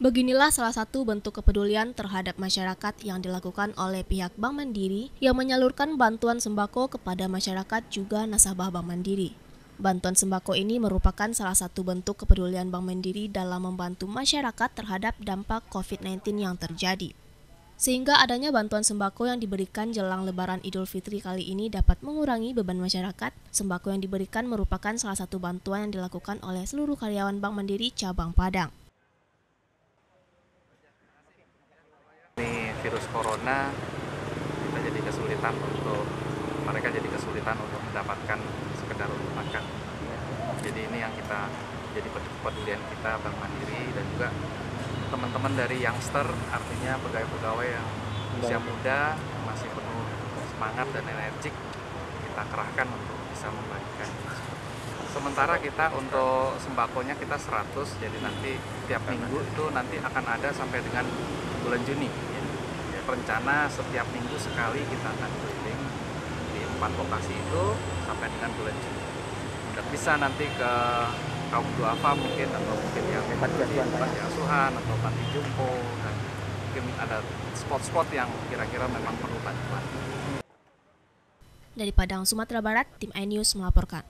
Beginilah salah satu bentuk kepedulian terhadap masyarakat yang dilakukan oleh pihak Bank Mandiri yang menyalurkan bantuan sembako kepada masyarakat juga nasabah Bank Mandiri. Bantuan sembako ini merupakan salah satu bentuk kepedulian Bank Mandiri dalam membantu masyarakat terhadap dampak COVID-19 yang terjadi. Sehingga adanya bantuan sembako yang diberikan jelang Lebaran Idul Fitri kali ini dapat mengurangi beban masyarakat. Sembako yang diberikan merupakan salah satu bantuan yang dilakukan oleh seluruh karyawan Bank Mandiri cabang Padang. Ini virus corona kita jadi kesulitan untuk mereka jadi kesulitan untuk mendapatkan sekedar untuk makan. Jadi ini yang kita jadi kepedulian kita Bank Mandiri dan juga teman-teman dari youngster artinya pegawai-pegawai yang usia muda masih penuh semangat dan energik kita kerahkan untuk bisa membagikan sementara kita untuk sembakonya kita 100 jadi nanti tiap minggu itu nanti akan ada sampai dengan bulan Juni. Rencana setiap minggu sekali kita akan keliling di empat lokasi itu sampai dengan bulan Juni dan bisa nanti ke kaum duafa mungkin atau mungkin yang asuhan, panti asuhan atau panti jumbo dan mungkin ada spot-spot yang kira-kira memang perlu bantuan. Dari Padang, Sumatera Barat, tim iNews melaporkan.